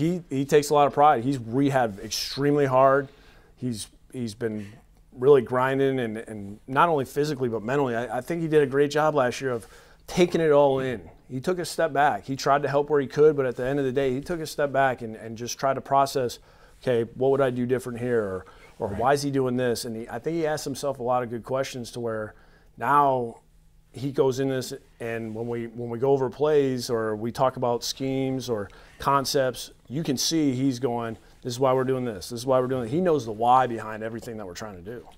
he he takes a lot of pride. He's rehabbed extremely hard. He's he's been really grinding and, and not only physically but mentally. I, I think he did a great job last year of taking it all in. He took a step back. He tried to help where he could, but at the end of the day, he took a step back and, and just tried to process, okay, what would I do different here? Or, or right. why is he doing this? And he, I think he asked himself a lot of good questions to where now he goes in this and when we when we go over plays or we talk about schemes or concepts, you can see he's going, This is why we're doing this. This is why we're doing it. He knows the why behind everything that we're trying to do.